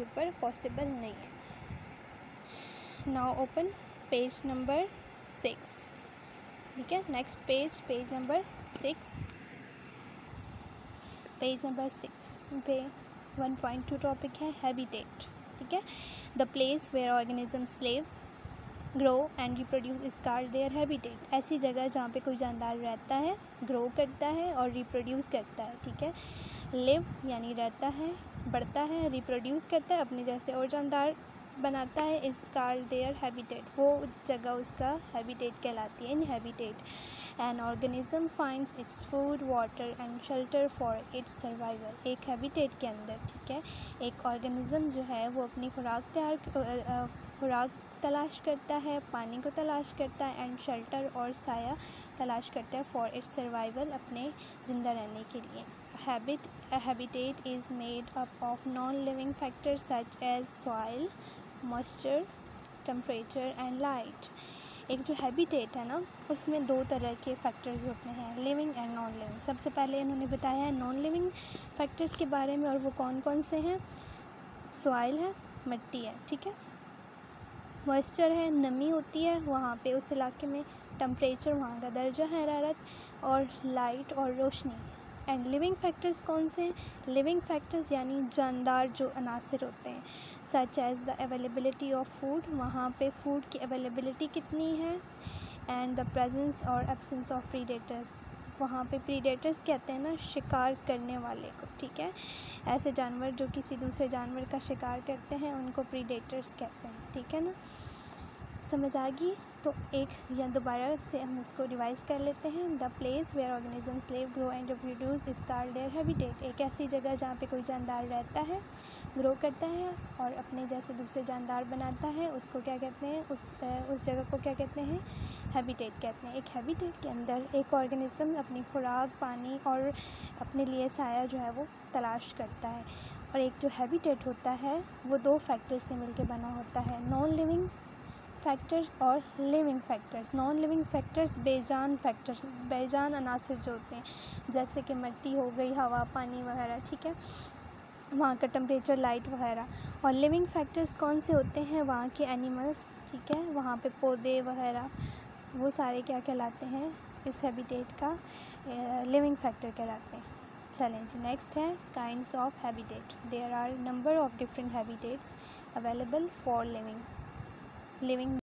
के ऊपर पॉसिबल नहीं है। Now open page number six ठीक है? Next page page number six page number six पे वन पॉइंट टू टॉपिक है हैबिटेट ठीक है? The place where organism slaves grow and reproduce is called their habitat ऐसी जगह जहाँ पे कोई जानदार रहता है ग्रो करता है और रिप्रोड्यूस करता है, ठीक है? लिव यानी रहता है, बढ़ता है रिप्रोड्यूस करता है, अपने जैसे और जानदार बनाता है इस कार देयर हैबिटेट वो जगह उसका हैबिटेट कहलाती है in habitat an organism finds its food water and shelter for its survival एक हैबिटेट के अंदर, ठीक है? एक ऑर्गेनिज्म जो है, वो अपनी खुराक तैयार खुराक तलाश करता है, पानी को तलाश करता है एंड शेल्टर और साया तलाश करता है फॉर इट्स सर्वाइवल अपने ज़िंदा रहने के लिए। Habit habitat is made up of non living factors such as soil moisture temperature and light एक जो हैबिटेट है ना, उसमें दो तरह के फैक्टर्स होते हैं लिविंग एंड नॉन लिविंग सबसे पहले इन्होंने बताया है नॉन लिविंग फैक्टर्स के बारे में और वो कौन कौन से हैं? सॉइल है, मिट्टी है, ठीक है? मॉइस्चर है, नमी होती है, वहाँ पे उस इलाके में टम्परेचर वहाँ का दर्जा हरारत और लाइट और रोशनी। एंड लिविंग फैक्टर्स कौन से हैं? लिविंग फैक्टर्स यानी जानदार जो अनासर होते हैं such as the availability of food वहाँ पे फ़ूड की अवेलेबिलिटी कितनी है? एंड द प्रेजेंस और एब्सेंस ऑफ़ प्रीडेटर्स वहाँ पे प्रीडेटर्स कहते हैं ना, शिकार करने वाले को, ठीक है? ऐसे जानवर जो किसी दूसरे जानवर का शिकार करते हैं, उनको प्रीडेटर्स कहते हैं, ठीक है ना? समझ आ गई तो एक या दोबारा से हम इसको रिवाइज कर लेते हैं। The place where organisms live grow and reproduce is called their habitat एक ऐसी जगह जहाँ पे कोई जानदार रहता है ग्रो करता है और अपने जैसे दूसरे जानदार बनाता है, उसको क्या कहते हैं? उस उस जगह को क्या कहते हैं? हैबिटेट कहते हैं। एक हैबिटेट के अंदर एक ऑर्गेनिज्म अपनी खुराक, पानी और अपने लिए साया जो है वो तलाश करता है। और एक जो हैबिटेट होता है, वो दो फैक्टर्स से मिलकर बना होता है। नॉन लिविंग फैक्टर्स और living factors non living factors बेजान फैक्टर्स बेजान अनासर जो होते हैं, जैसे कि मिट्टी हो गई, हवा, पानी वगैरह, ठीक है? वहाँ का टेम्परेचर लाइट वगैरह। और लिविंग फैक्टर्स कौन से होते हैं? वहाँ के एनिमल्स ठीक है? वहाँ पे पौधे वगैरह, वो सारे क्या कहलाते हैं? इस हैबिटेट का लिविंग फैक्टर कहलाते हैं। चलें जी नेक्स्ट है kinds of habitat there are number of different habitats available for living living